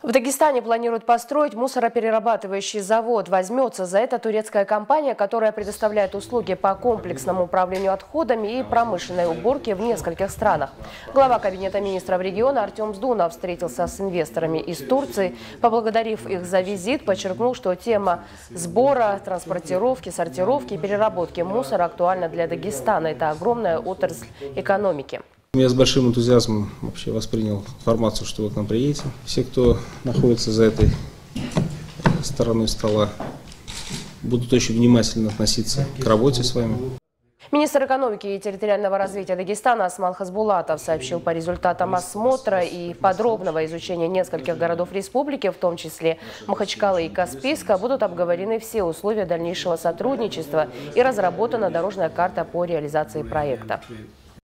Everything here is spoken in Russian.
В Дагестане планируют построить мусороперерабатывающий завод. Возьмется за это турецкая компания, которая предоставляет услуги по комплексному управлению отходами и промышленной уборке в нескольких странах. Глава Кабинета министров региона Артем Сдунов встретился с инвесторами из Турции. Поблагодарив их за визит, подчеркнул, что тема сбора, транспортировки, сортировки и переработки мусора актуальна для Дагестана. Это огромная отрасль экономики. Я с большим энтузиазмом вообще воспринял информацию, что вы к нам приедете. Все, кто находится за этой стороной стола, будут очень внимательно относиться к работе с вами. Министр экономики и территориального развития Дагестана Осман Хасбулатов сообщил по результатам осмотра и подробного изучения нескольких городов республики, в том числе Махачкалы и Каспийска, будут обговорены все условия дальнейшего сотрудничества и разработана дорожная карта по реализации проекта.